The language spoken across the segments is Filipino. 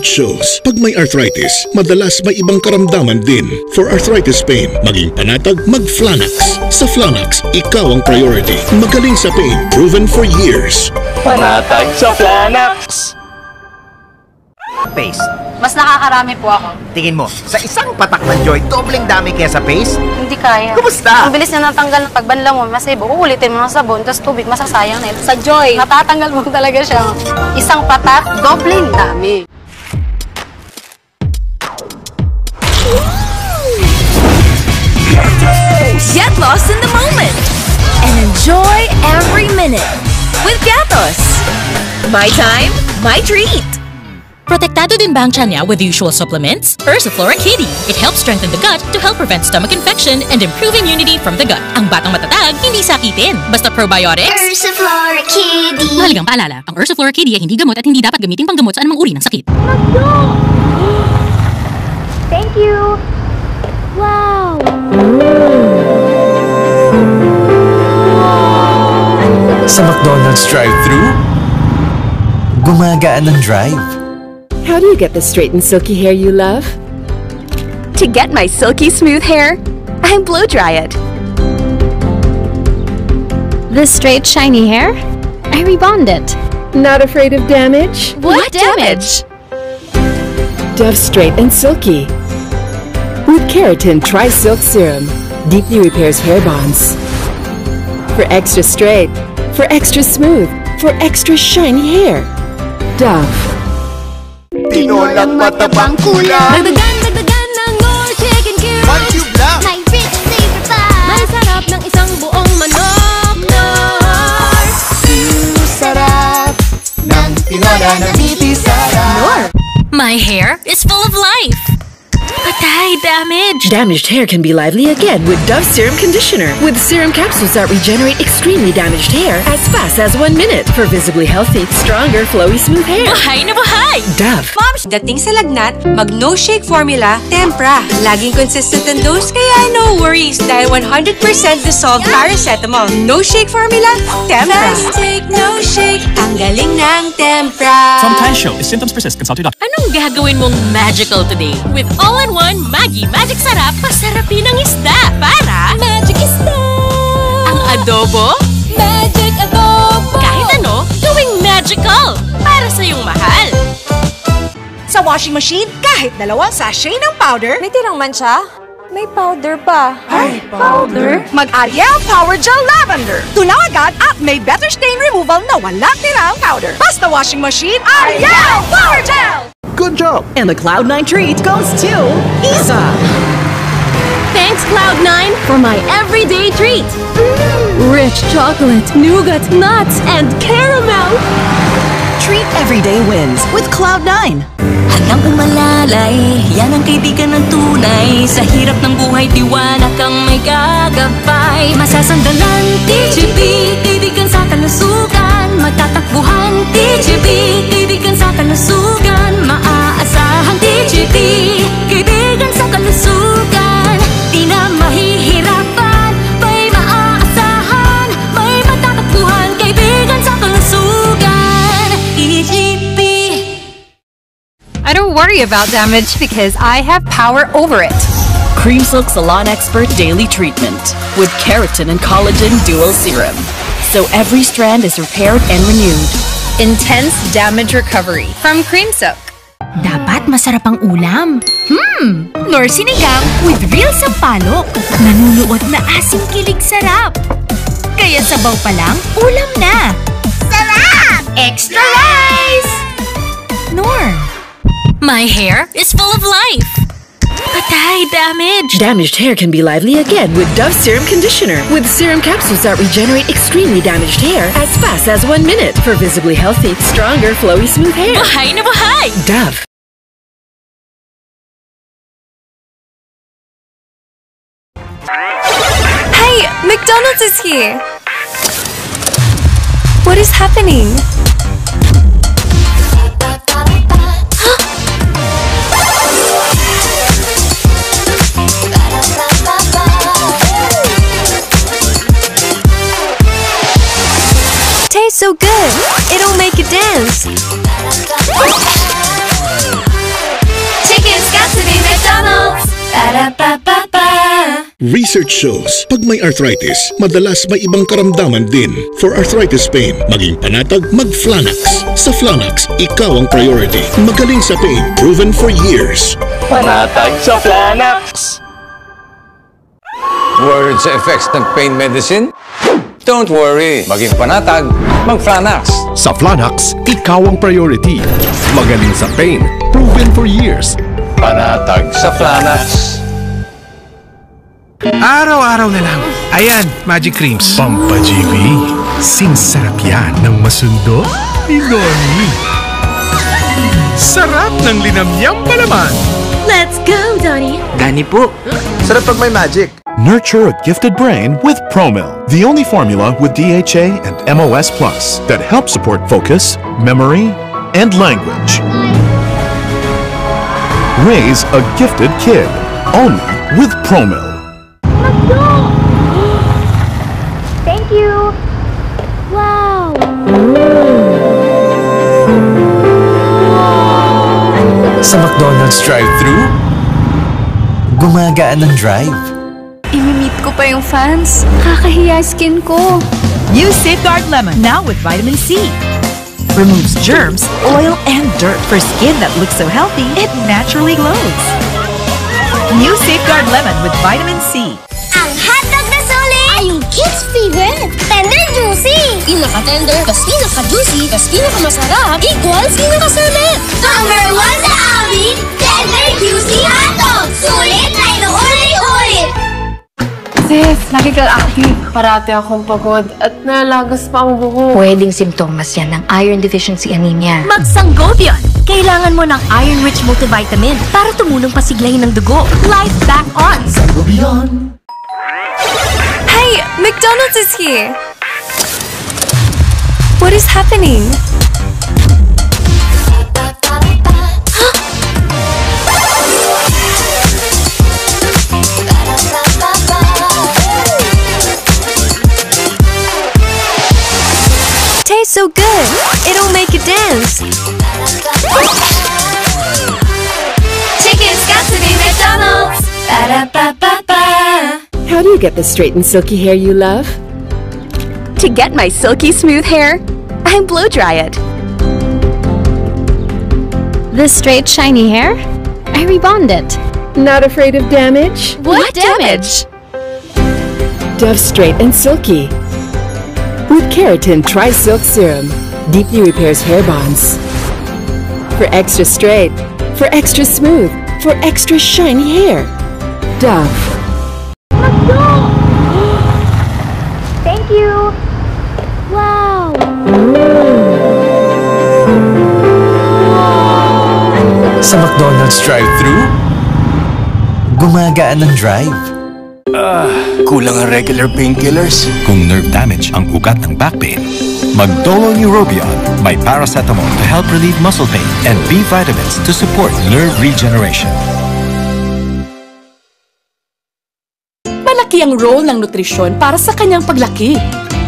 It shows, pag may arthritis, madalas may ibang karamdaman din. For arthritis pain, maging panatag, mag-Flanax. Sa Flanax, ikaw ang priority. Magaling sa pain, proven for years. Panatag sa Flanax! Paste. Mas nakakarami po ako. Tingin mo, sa isang patak ng Joy, dobleng dami kaya sa paste? Hindi kaya. Kumusta? Ang bilis na natanggal ng pagbanla mo. Masebo, uulitin mo ng sabon, tapos tubig, masasayang na ito. Sa Joy, natatanggal mo talaga siya. Isang patak, dobleng dami. Get lost in the moment and enjoy every minute with Gatos. My time, my treat. Protektado din ba ang tiyan niya with usual supplements? Ursiflora Kitty. It helps strengthen the gut to help prevent stomach infection and improve immunity from the gut. Ang batang matatag, hindi sakitin. Basta probiotics. Ursiflora Kitty. Mahalagang paalala, ang Ursiflora Kitty ay hindi gamot at hindi dapat gamitin panggamot sa anumang uri ng sakit. Thank you. Wow. Sa McDonald's drive-thru, gumagaan ang drive. How do you get the straight and silky hair you love? To get my silky smooth hair, I blow dry it. This straight, shiny hair? I rebond it. Not afraid of damage? What, damage? Dove Straight and Silky. With Keratin Tri-Silk Serum, deeply repairs hair bonds. For extra straight, for extra smooth, for extra shiny hair. Dove. Tinolang matabang kulang! Dagdagan, dagdagan ng more chicken cubes. One cube lang! May rich flavor pa. May sarap ng isang buong manok. Nor! Sarap ng tinola na mitisara. My hair is full of life. Patay, damage. Damaged hair can be lively again with Dove Serum Conditioner. With serum capsules that regenerate extremely damaged hair as fast as one minute for visibly healthy, stronger, flowy, smooth hair. Buhay na buhay! Dove. Moms, dating sa lagnat, mag no shake formula, Tempra. Laging consistent ang dose kaya no worries dahil 100% dissolved paracetamol. No shake formula, Tempra. Fast take, no shake, ang galing ng Tempra. Sometimes show. If symptoms persist, consult your doctor. Anong gagawin mong magical today? With all-in-one Maggi Magic Sarap, pasarapin ang isda para Magic isda! ang adobo, Magic adobo! kahit ano, gawing magical para sa iyong mahal. Sa washing machine, kahit dalawang sachet ng powder, May tirang mancha? May powder pa. Ay, powder? Mag-Ariel Power Gel Lavender. Tunaw agad at may better stain removal na walang tirang powder. Basta washing machine, Ariel Power Gel! Good job! And the Cloud9 treat goes to Isa. Thanks, Cloud9, for my everyday treat. Rich chocolate, nougat, nuts, and caramel. Treat everyday wins with Cloud9. Handang umalalay, yan ang kaibigan ng tunay. Sa hirap ng buhay, tiwanak kang may gagabay. Masasandalan, TGP, kaibigan sa kalusugan. Magtatakbuhan, TGP, kaibigan sa kalusugan. Maaasahan, TGP, don't worry about damage because I have power over it. Cream Silk Salon Expert Daily Treatment with keratin and collagen dual serum. So every strand is repaired and renewed. Intense damage recovery from Cream Silk. Dapat masarap ang ulam. Hmm, nor sinigang with real sampalok. Nanunuot na asim kilig sarap. Kaya sabaw pa lang, ulam na. Sarap! Extra rice! Nor. My hair is full of life. Patay, damage. Damaged Damaged hair can be lively again with Dove Serum Conditioner. With serum capsules that regenerate extremely damaged hair as fast as one minute for visibly healthy, stronger, flowy, smooth hair. Buhay na buhay! Dove. Hey, McDonald's is here. What is happening? good! It'll make you dance! Chicken's got to be McDonald's! Ba-da-ba-ba-ba! Research shows, pag may arthritis, madalas may ibang karamdaman din. For arthritis pain, maging panatag, mag-Flanax. Sa Flanax, ikaw ang priority. Magaling sa pain, proven for years. Panatag sa Flanax! Words effects ng pain medicine? Don't worry. Maging panatag, mag-Flanax. Sa Flanax, ikaw ang priority. Magaling sa pain, proven for years. Panatag sa Flanax. Araw-araw na lang. Ayan, Magic Creams. Pampa GB. Sing sarap yan ng masundo ni Noni. Sarap ng linamyang palaman. Let's go, Donnie! Dani po. Sarap pag may magic. Nurture a gifted brain with Promil, the only formula with DHA and MOS Plus that helps support focus, memory, and language. Raise a gifted kid only with Promil. Thank you! Wow! Sa McDonald's drive-thru, gumagaan ng drive. Imi-meet ko pa yung fans. Kakahiya skin ko. New Safeguard Lemon, now with vitamin C. Removes germs, oil, and dirt for skin that looks so healthy, it naturally glows. New Safeguard Lemon with vitamin C. Ang hotdog na sulit! Ay, yung kids' favorite! Tender juicy! Pinaka-tender, kas pinaka-juicy, kas pinaka-masarap, equals pinaka-sulit! Number one sa amin, tender juicy hotdog! Sulit na inuulit-ulit! Sis, lagi kang active. Parati akong pagod at nalagos pa ang buhok. Pwedeng simptomas yan ng iron deficiency anemia. Magsangobion! Kailangan mo ng iron-rich multivitamin para tumulong pasiglahin ng dugo. Life back on! Sangobion! Hey, McDonald's is here. What is happening? Make you dance. Chicken's got to be McDonald's! How do you get the straight and silky hair you love? To get my silky smooth hair, I blow dry it. This straight, shiny hair? I rebond it. Not afraid of damage? What, damage? Dove Straight and Silky. With Keratin Tri-Silk Serum, deeply repairs hair bonds. For extra straight, for extra smooth, for extra shiny hair. Dove. Thank you! Wow! Sa McDonald's drive-thru, gumagaan ng drive. Ah, kulang ang regular painkillers. Kung nerve damage ang ugat ng back pain, Magdolo Neurobion may paracetamol to help relieve muscle pain and B vitamins to support nerve regeneration. Malaki ang role ng nutrisyon para sa kanyang paglaki.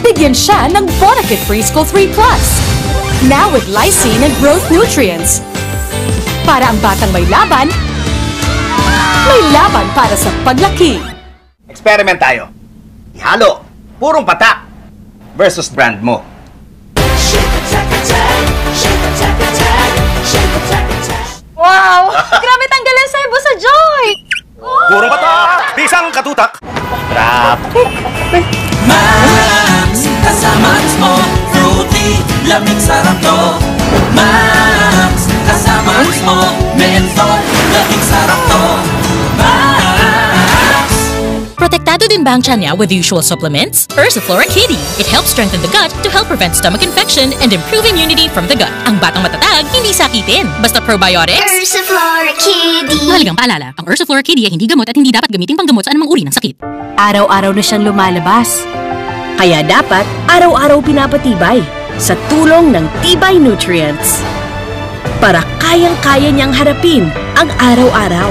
Bigyan siya ng Bonakit Preschool 3 Plus. Now with lysine and growth nutrients. Para ang batang may laban, may laban para sa paglaki. Experiment tayo. Ihalo. Purong patak. Versus brand mo. Wow! Grabe tanggalan sa ibo sa Joy! Purong patak. Bisang katutak. Trap. Max, kasama mo Fruity, lamig sarap to Max, kasama mo Menthol, lamig sarap to Protektado din ba ang tiyan niya with usual supplements? Ursiflora Kitty. It helps strengthen the gut to help prevent stomach infection and improve immunity from the gut. Ang batang matatag, hindi sakitin. Basta probiotics. Ursiflora Kitty! Mahalagang paalala, ang Ursiflora Kitty ay hindi gamot at hindi dapat gamitin panggamot sa anumang uri ng sakit. Araw-araw na siyang lumalabas. Kaya dapat araw-araw pinapatibay sa tulong ng Tibay Nutrients. Para kayang-kaya niyang harapin ang araw-araw.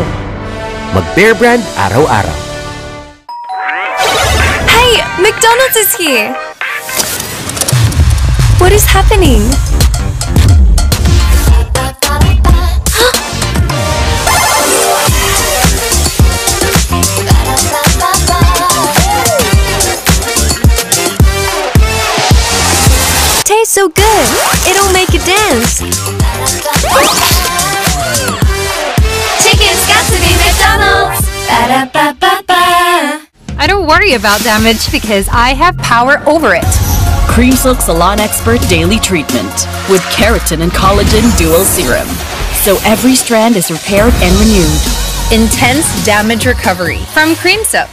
Mag-Bear Brand araw-araw. McDonald's is here! What is happening? Tastes so good! It'll make you dance! Chicken's got to be McDonald's! Ba-da-ba-ba! I don't worry about damage because I have power over it. Cream Silk Salon Expert Daily Treatment with keratin and collagen dual serum. So every strand is repaired and renewed. Intense damage recovery from Cream Silk.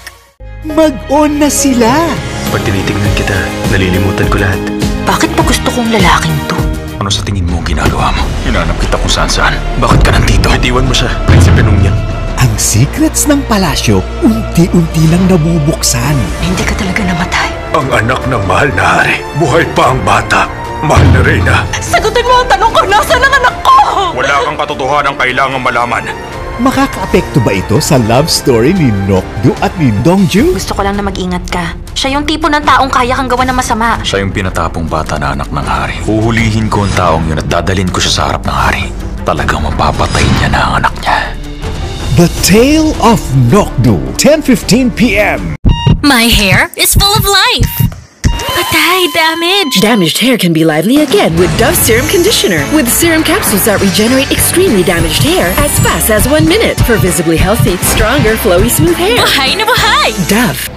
Mag-on na sila! Pag tinitignan kita, nalilimutan ko lahat. Bakit pa gusto kong lalaking to? Ano sa tingin mo ginagawa mo? Hinanap kita kung saan saan. Bakit ka nandito? Bitiwan mo siya. Prinsipe nung yan. Ang secrets ng palasyo, unti-unti lang nabubuksan. Hindi ka talaga namatay. Ang anak ng mahal na hari. Buhay pa ang bata. Mahal na Reyna. Sagutin mo ang tanong ko! Nasaan ang anak ko? Wala kang katotohanan kailangang malaman. Makakaapekto ba ito sa love story ni Nokdu at ni Dongju? Gusto ko lang na mag-ingat ka. Siya yung tipo ng taong kaya kang gawa ng masama. Siya yung pinatapong bata na anak ng hari. Uhulihin ko ang taong yun at dadalhin ko siya sa harap ng hari. Talagang mapapatay niya na ang anak niya. The Tale of Nokdu, 10.15 p.m. My hair is full of life. Patay, damage. Damaged hair can be lively again with Dove Serum Conditioner. With serum capsules that regenerate extremely damaged hair as fast as one minute for visibly healthy, stronger, flowy, smooth hair. Buhay na buhay! Dove,